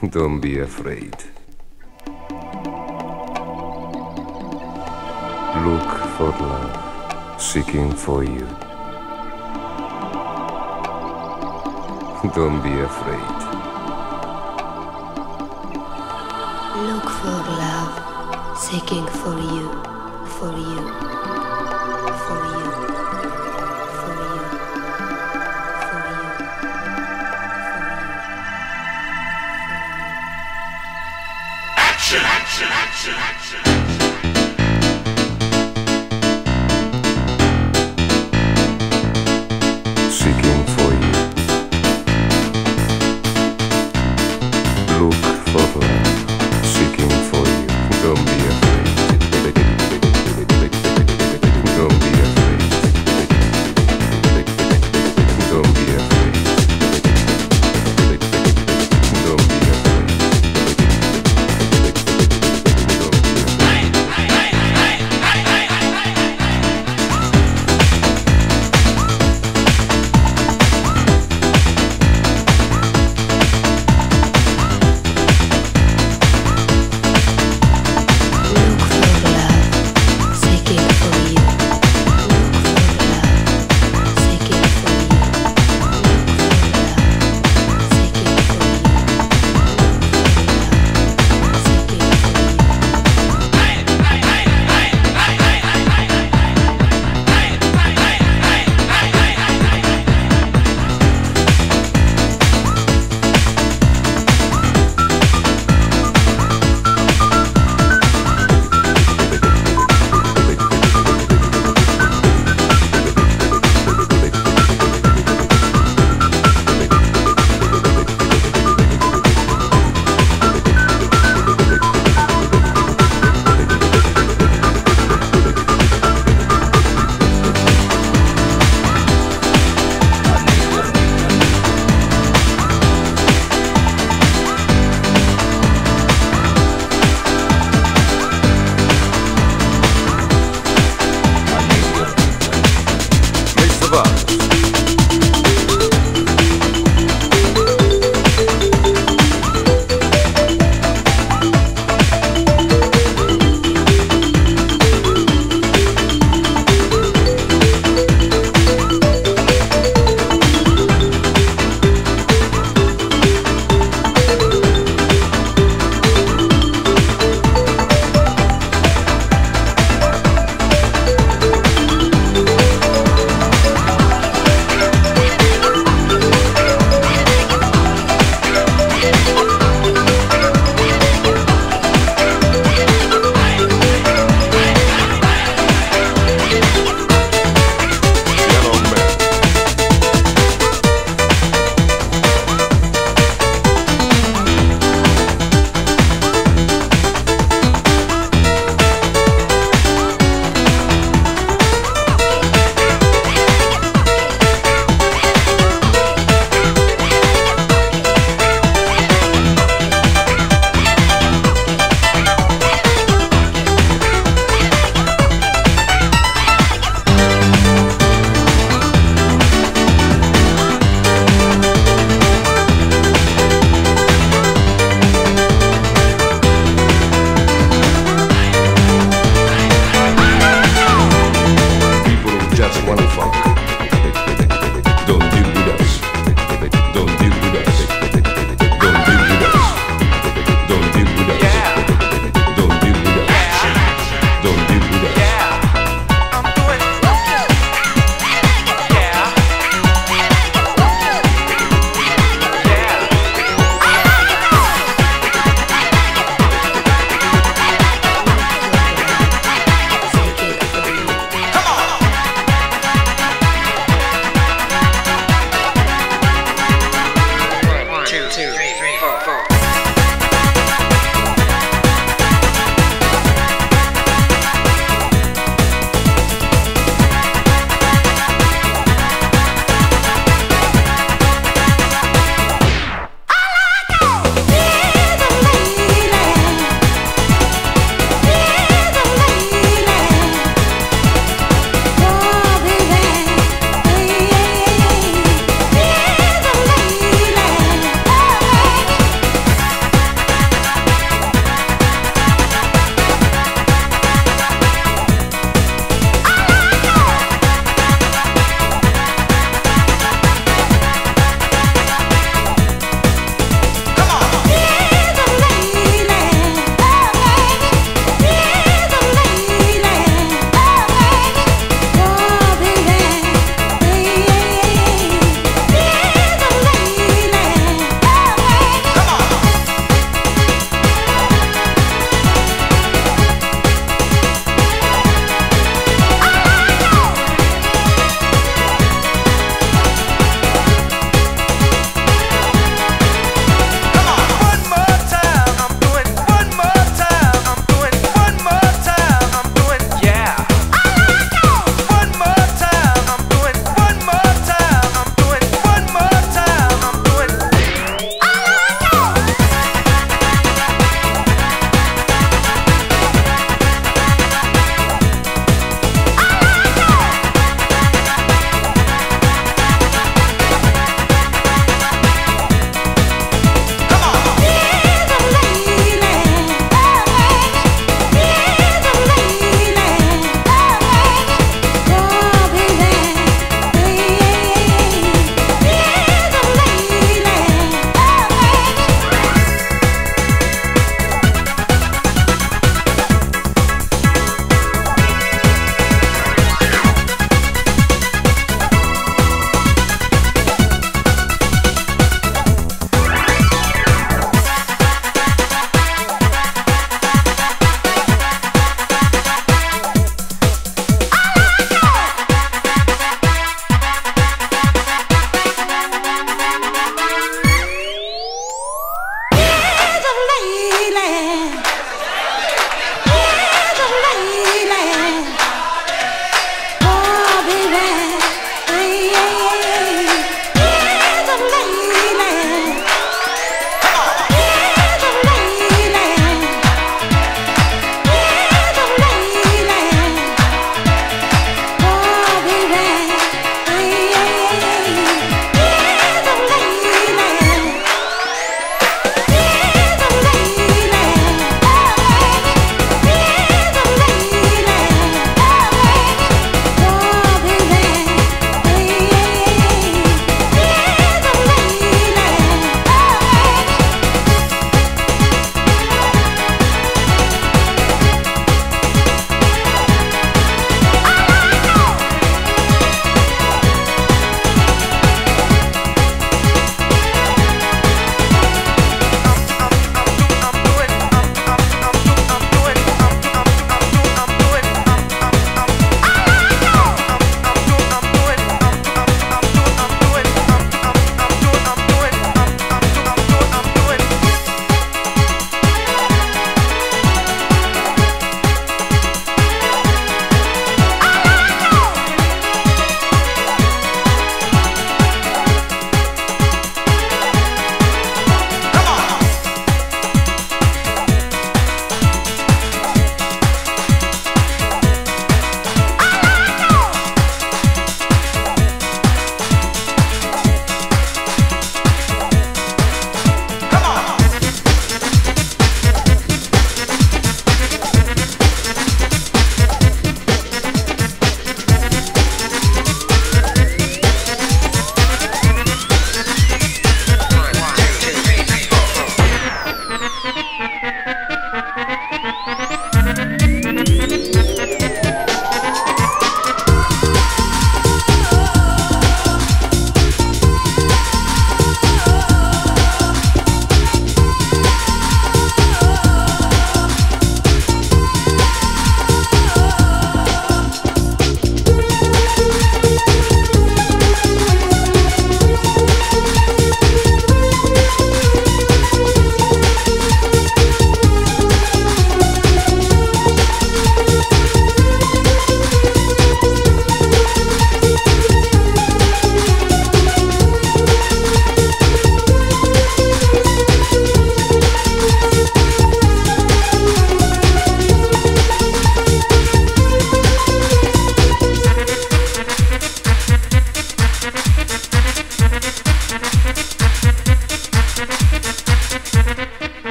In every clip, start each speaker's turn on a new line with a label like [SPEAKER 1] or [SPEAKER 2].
[SPEAKER 1] Don't be afraid. Look for love, seeking for you. Don't be afraid.
[SPEAKER 2] Look for love, seeking for you, for you,
[SPEAKER 3] action, action,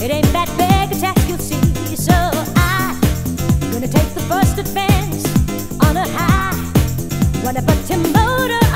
[SPEAKER 4] It ain't that big a task, you'll see. So I'm gonna take the first advance on a high. One up Motor.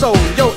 [SPEAKER 4] Soul. Yo,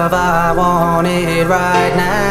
[SPEAKER 5] love I
[SPEAKER 6] wanted right now.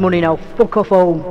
[SPEAKER 6] Money now. Fuck off home.